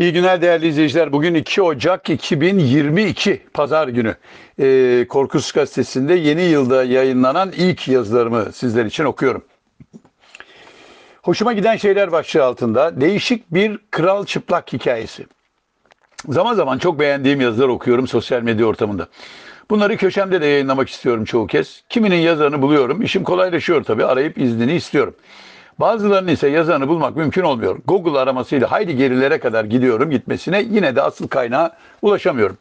İyi günler değerli izleyiciler. Bugün 2 Ocak 2022 Pazar günü. Ee, Korkusuz Gazetesi'nde yeni yılda yayınlanan ilk yazılarımı sizler için okuyorum. Hoşuma giden şeyler başlığı altında değişik bir kral çıplak hikayesi. Zaman zaman çok beğendiğim yazılar okuyorum sosyal medya ortamında. Bunları köşemde de yayınlamak istiyorum çoğu kez. Kiminin yazarını buluyorum. İşim kolaylaşıyor tabii. Arayıp iznini istiyorum. Bazılarının ise yazarını bulmak mümkün olmuyor. Google aramasıyla haydi gerilere kadar gidiyorum gitmesine yine de asıl kaynağa ulaşamıyorum.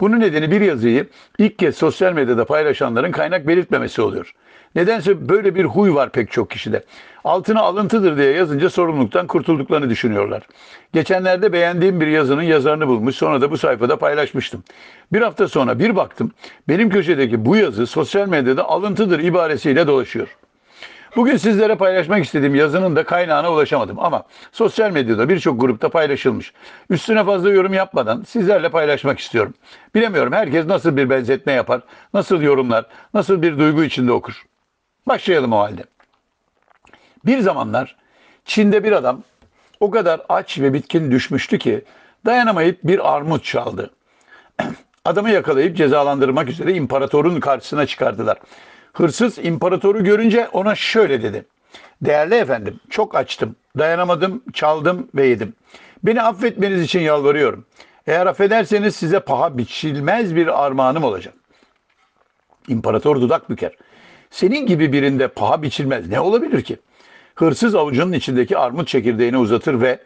Bunun nedeni bir yazıyı ilk kez sosyal medyada paylaşanların kaynak belirtmemesi oluyor. Nedense böyle bir huy var pek çok kişide. Altına alıntıdır diye yazınca sorumluluktan kurtulduklarını düşünüyorlar. Geçenlerde beğendiğim bir yazının yazarını bulmuş sonra da bu sayfada paylaşmıştım. Bir hafta sonra bir baktım benim köşedeki bu yazı sosyal medyada alıntıdır ibaresiyle dolaşıyor. Bugün sizlere paylaşmak istediğim yazının da kaynağına ulaşamadım ama sosyal medyada birçok grupta paylaşılmış. Üstüne fazla yorum yapmadan sizlerle paylaşmak istiyorum. Bilemiyorum herkes nasıl bir benzetme yapar, nasıl yorumlar, nasıl bir duygu içinde okur. Başlayalım o halde. Bir zamanlar Çin'de bir adam o kadar aç ve bitkin düşmüştü ki dayanamayıp bir armut çaldı. Adamı yakalayıp cezalandırmak üzere imparatorun karşısına çıkardılar. Hırsız imparatoru görünce ona şöyle dedi. Değerli efendim, çok açtım, dayanamadım, çaldım ve yedim. Beni affetmeniz için yalvarıyorum. Eğer affederseniz size paha biçilmez bir armağanım olacak. İmparator dudak büker. Senin gibi birinde paha biçilmez ne olabilir ki? Hırsız avucunun içindeki armut çekirdeğini uzatır ve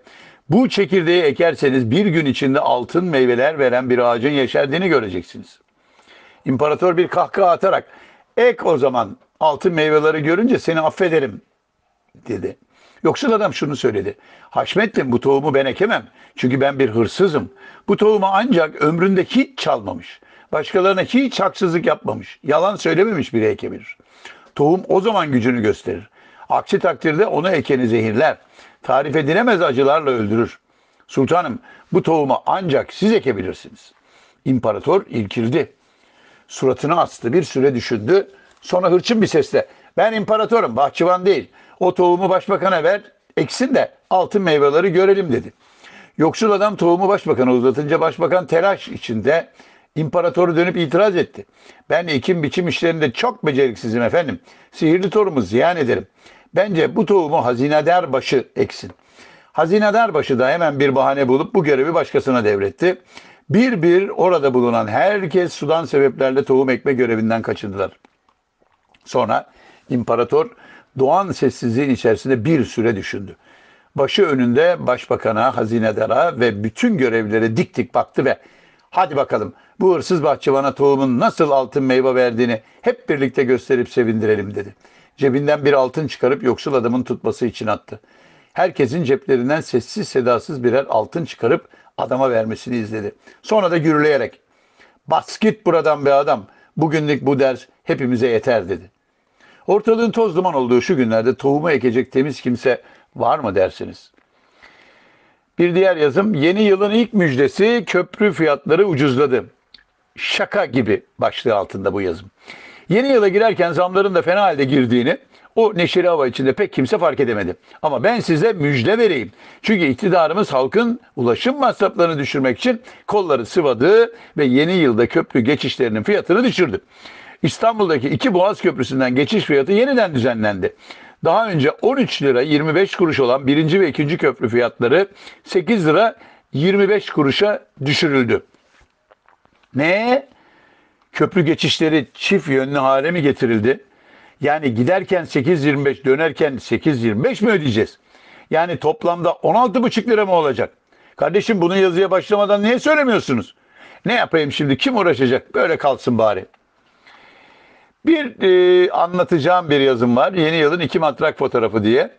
bu çekirdeği ekerseniz bir gün içinde altın meyveler veren bir ağacın yeşerdiğini göreceksiniz. İmparator bir kahkaha atarak ek o zaman altın meyveleri görünce seni affederim dedi. Yoksul adam şunu söyledi. Haşmettin bu tohumu ben ekemem. Çünkü ben bir hırsızım. Bu tohumu ancak ömründe hiç çalmamış. Başkalarına hiç haksızlık yapmamış. Yalan söylememiş biri ekebilir. Tohum o zaman gücünü gösterir. Aksi takdirde onu ekeni zehirler. Tarif edilemez acılarla öldürür. Sultanım bu tohumu ancak siz ekebilirsiniz. İmparator ilkildi. Suratını astı bir süre düşündü. Sonra hırçın bir sesle ben imparatorum bahçıvan değil. O tohumu başbakana ver eksin de altın meyveleri görelim dedi. Yoksul adam tohumu başbakana uzatınca başbakan telaş içinde imparatoru dönüp itiraz etti. Ben ekim biçim işlerinde çok beceriksizim efendim. Sihirli tohumu ziyan ederim. Bence bu tohumu hazinedar başı eksin. Hazinedar başı da hemen bir bahane bulup bu görevi başkasına devretti. Bir bir orada bulunan herkes sudan sebeplerle tohum ekme görevinden kaçındılar. Sonra imparator doğan sessizliğin içerisinde bir süre düşündü. Başı önünde başbakana, hazinedara ve bütün görevlilere dik dik baktı ve hadi bakalım bu hırsız bahçıvana tohumun nasıl altın meyve verdiğini hep birlikte gösterip sevindirelim dedi. Cebinden bir altın çıkarıp yoksul adamın tutması için attı. Herkesin ceplerinden sessiz sedasız birer altın çıkarıp adama vermesini izledi. Sonra da gürleyerek bas git buradan be adam bugünlük bu ders hepimize yeter dedi. Ortalığın toz duman olduğu şu günlerde tohumu ekecek temiz kimse var mı dersiniz? Bir diğer yazım yeni yılın ilk müjdesi köprü fiyatları ucuzladı. Şaka gibi başlığı altında bu yazım. Yeni yıla girerken zamların da fena halde girdiğini o neşeli hava içinde pek kimse fark edemedi. Ama ben size müjde vereyim. Çünkü iktidarımız halkın ulaşım masraflarını düşürmek için kolları sıvadı ve yeni yılda köprü geçişlerinin fiyatını düşürdü. İstanbul'daki iki Boğaz Köprüsü'nden geçiş fiyatı yeniden düzenlendi. Daha önce 13 lira 25 kuruş olan birinci ve ikinci köprü fiyatları 8 lira 25 kuruşa düşürüldü. Ne? Köprü geçişleri çift yönlü hale mi getirildi? Yani giderken 8.25 dönerken 8.25 mi ödeyeceğiz? Yani toplamda 16,5 lira mı olacak? Kardeşim bunu yazıya başlamadan niye söylemiyorsunuz? Ne yapayım şimdi kim uğraşacak? Böyle kalsın bari. Bir e, anlatacağım bir yazım var. Yeni yılın iki matrak fotoğrafı diye.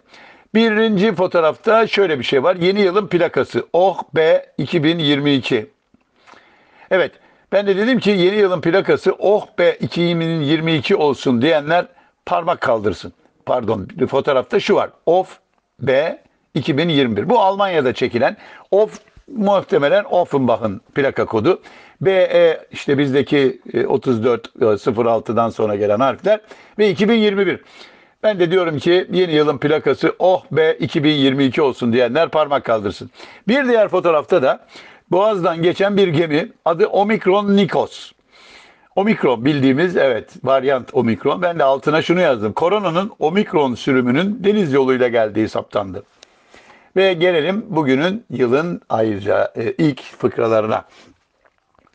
Birinci fotoğrafta şöyle bir şey var. Yeni yılın plakası. Oh be 2022. Evet ben de dedim ki yeni yılın plakası oh be 2022 olsun diyenler parmak kaldırsın. Pardon fotoğrafta şu var. Of B 2021. Bu Almanya'da çekilen Of muhtemelen Offenbach'ın plaka kodu. BE işte bizdeki 3406'dan sonra gelen harfler ve 2021. Ben de diyorum ki yeni yılın plakası oh be 2022 olsun diyenler parmak kaldırsın. Bir diğer fotoğrafta da Boğaz'dan geçen bir gemi adı Omikron Nikos. Omikron bildiğimiz evet varyant omikron. Ben de altına şunu yazdım. Koronanın omikron sürümünün deniz yoluyla geldiği saptandı. Ve gelelim bugünün yılın ayrıca e, ilk fıkralarına.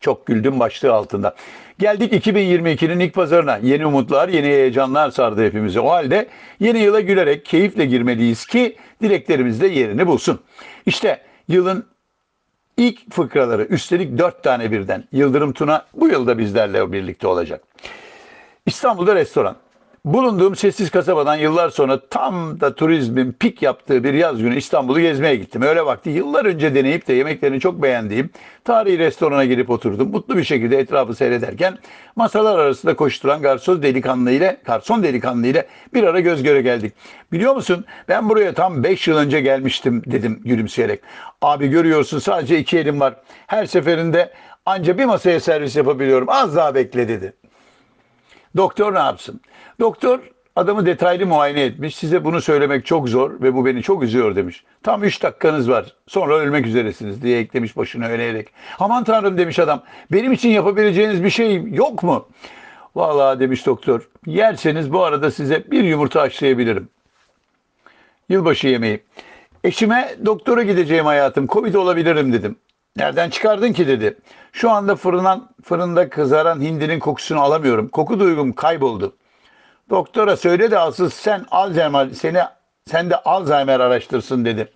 Çok güldüm başlığı altında. Geldik 2022'nin ilk pazarına. Yeni umutlar, yeni heyecanlar sardı hepimizi. O halde yeni yıla gülerek, keyifle girmeliyiz ki dileklerimiz de yerini bulsun. İşte yılın ilk fıkraları, üstelik dört tane birden. Yıldırım Tuna bu yılda bizlerle birlikte olacak. İstanbul'da restoran. Bulunduğum sessiz kasabadan yıllar sonra tam da turizmin pik yaptığı bir yaz günü İstanbul'u gezmeye gittim. Öyle vakti yıllar önce deneyip de yemeklerini çok beğendiğim tarihi restorana girip oturdum. Mutlu bir şekilde etrafı seyrederken masalar arasında koşturan garson delikanlı ile garson delikanlı ile bir ara göz göre geldik. Biliyor musun ben buraya tam 5 yıl önce gelmiştim dedim gülümseyerek. Abi görüyorsun sadece iki elim var. Her seferinde anca bir masaya servis yapabiliyorum. Az daha bekle dedi. Doktor ne yapsın? Doktor adamı detaylı muayene etmiş. Size bunu söylemek çok zor ve bu beni çok üzüyor demiş. Tam 3 dakikanız var. Sonra ölmek üzeresiniz diye eklemiş başını önererek. Aman tanrım demiş adam. Benim için yapabileceğiniz bir şey yok mu? Vallahi demiş doktor. Yerseniz bu arada size bir yumurta haşlayabilirim. Yılbaşı yemeği. Eşime doktora gideceğim hayatım. Covid olabilirim dedim. Nereden çıkardın ki dedi. Şu anda fırından, fırında kızaran hindinin kokusunu alamıyorum. Koku duygum kayboldu. Doktora söyle de asıl sen Alzheimer seni sen de Alzheimer araştırsın dedi.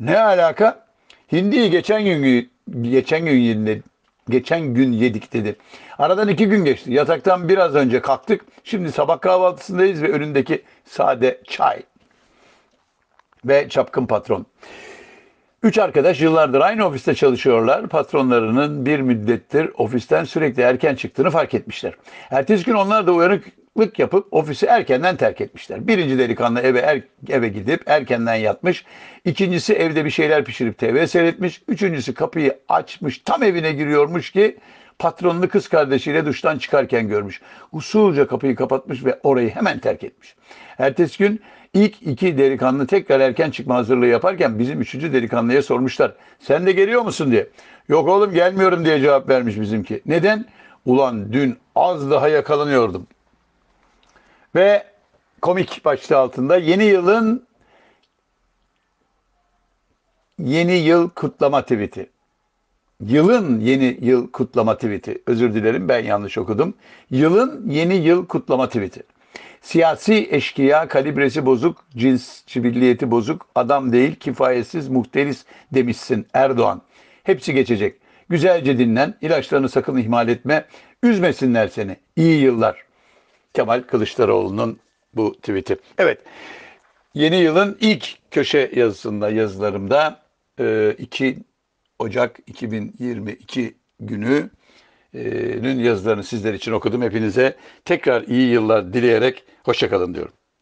Ne alaka? Hindiyi geçen gün geçen gün yedik, geçen gün yedik dedi. Aradan iki gün geçti. Yataktan biraz önce kalktık. Şimdi sabah kahvaltısındayız ve önündeki sade çay ve çapkın patron. Üç arkadaş yıllardır aynı ofiste çalışıyorlar. Patronlarının bir müddettir ofisten sürekli erken çıktığını fark etmişler. Ertesi gün onlar da uyanıklık yapıp ofisi erkenden terk etmişler. Birinci delikanlı eve er, eve gidip erkenden yatmış. İkincisi evde bir şeyler pişirip TV seyretmiş. Üçüncüsü kapıyı açmış tam evine giriyormuş ki patronunu kız kardeşiyle duştan çıkarken görmüş. Usulca kapıyı kapatmış ve orayı hemen terk etmiş. Ertesi gün ilk iki delikanlı tekrar erken çıkma hazırlığı yaparken bizim üçüncü delikanlıya sormuşlar. Sen de geliyor musun diye. Yok oğlum gelmiyorum diye cevap vermiş bizimki. Neden? Ulan dün az daha yakalanıyordum. Ve komik başlığı altında yeni yılın yeni yıl kutlama tweet'i. Yılın yeni yıl kutlama tweet'i. Özür dilerim ben yanlış okudum. Yılın yeni yıl kutlama tweet'i. Siyasi eşkıya, kalibresi bozuk, cins cibilliyeti bozuk, adam değil, kifayetsiz, muhteris demişsin Erdoğan. Hepsi geçecek. Güzelce dinlen, ilaçlarını sakın ihmal etme, üzmesinler seni. İyi yıllar. Kemal Kılıçdaroğlu'nun bu tweet'i. Evet, yeni yılın ilk köşe yazısında, yazılarımda 2 Ocak 2022 günü yazılarını sizler için okudum. Hepinize tekrar iyi yıllar dileyerek hoşçakalın diyorum.